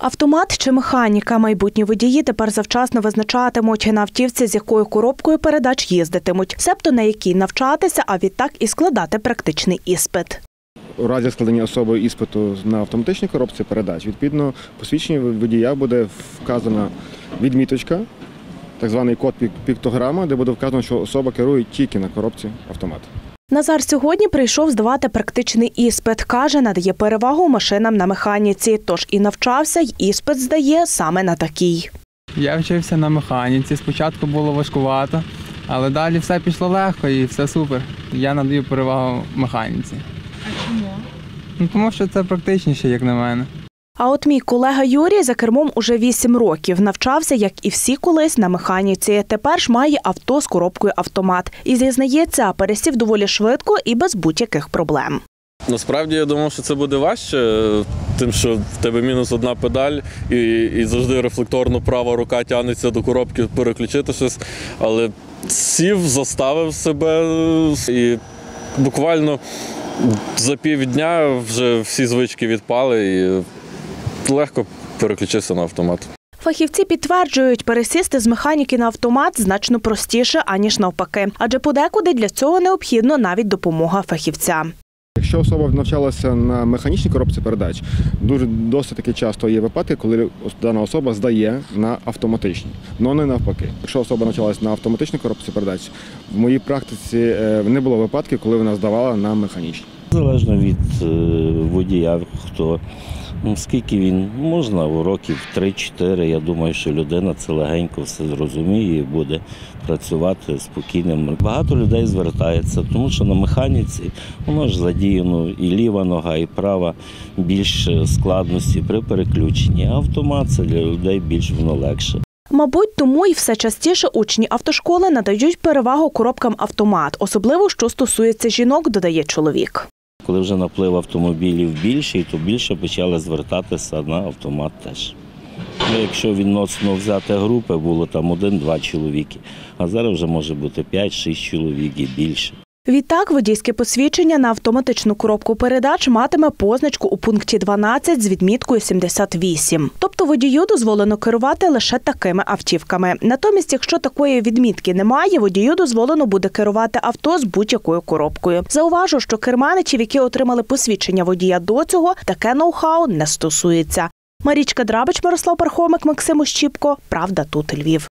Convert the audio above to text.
Автомат чи механіка майбутні водії тепер завчасно визначатимуть на автівці, з якою коробкою передач їздитимуть, себто на якій навчатися, а відтак і складати практичний іспит. У разі складення особою іспиту на автоматичній коробці передач, відповідно, посвідчення водія буде вказана відміточка, так званий код пік- піктограма, де буде вказано, що особа керує тільки на коробці автомат. Назар сьогодні прийшов здавати практичний іспит. Каже, надає перевагу машинам на механіці, тож і навчався, й іспит здає саме на такій. Я вчився на механіці. Спочатку було важкувато, але далі все пішло легко і все супер. Я надаю перевагу механіці. А чому? Ну, тому що це практичніше, як на мене. А от мій колега Юрій за кермом уже 8 років. Навчався, як і всі колись, на механіці. Тепер ж має авто з коробкою автомат. І зізнається, пересів доволі швидко і без будь-яких проблем. Насправді я думав, що це буде важче, тим, що в тебе мінус одна педаль, і, і завжди рефлекторно права рука тягнеться до коробки переключити щось. Але сів, заставив себе і буквально за півдня вже всі звички відпали і легко переключився на автомат. Фахівці підтверджують, пересісти з механіки на автомат значно простіше, аніж навпаки. Адже подекуди для цього необхідно навіть допомога фахівця. Якщо особа навчалася на механічній коробці передач, дуже досить таки часто є випадки, коли дана особа здає на автоматичній, але не навпаки. Якщо особа навчалася на автоматичній коробці передач, в моїй практиці е, не було випадків, коли вона здавала на механічній. Залежно від е, водія, хто скільки він можна, років 3-4. Я думаю, що людина це легенько все зрозуміє і буде працювати спокійним. Багато людей звертається, тому що на механіці воно ж задіяно і ліва нога, і права більше складності при переключенні. Автомат це для людей більш воно легше. Мабуть, тому і все частіше учні автошколи надають перевагу коробкам автомат, особливо що стосується жінок, додає чоловік. Коли вже наплив автомобілів більший, то більше почали звертатися на автомат теж. Ну, якщо відносно взяти групи, було там один-два чоловіки, а зараз вже може бути 5-6 чоловік і більше. Відтак, водійське посвідчення на автоматичну коробку передач матиме позначку у пункті 12 з відміткою 78. Тобто водію дозволено керувати лише такими автівками. Натомість, якщо такої відмітки немає, водію дозволено буде керувати авто з будь-якою коробкою. Зауважу, що керманичів, які отримали посвідчення водія до цього, таке ноу-хау не стосується. Марічка Драбич, Мирослав Пархомик, Максим Ощіпко. Правда, тут Львів.